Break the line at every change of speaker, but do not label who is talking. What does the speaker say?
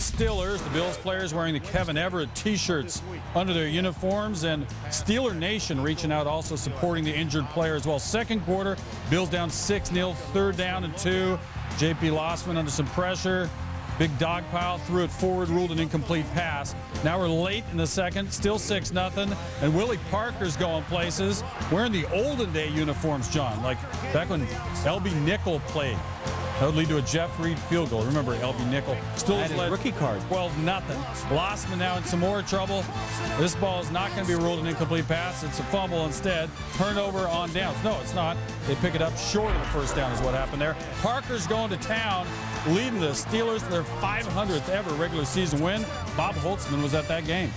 Steelers. The Bills players wearing the Kevin Everett t-shirts under their uniforms and Steeler Nation reaching out also supporting the injured player as well. Second quarter, Bills down 6-0, third down and two. J.P. Losman under some pressure. Big dog pile, threw it forward, ruled an incomplete pass. Now we're late in the second, still 6 nothing, and Willie Parker's going places. Wearing the olden day uniforms, John, like back when Elbie Nickel played. That would lead to a Jeff Reed field goal. Remember, Elbie Nickel still
has led rookie card.
12 nothing. Losman now in some more trouble. This ball is not going to be ruled an incomplete pass. It's a fumble instead. Turnover on downs. No, it's not. They pick it up short of the first down is what happened there. Parker's going to town, leading the Steelers to their 500th ever regular season win. Bob Holtzman was at that game.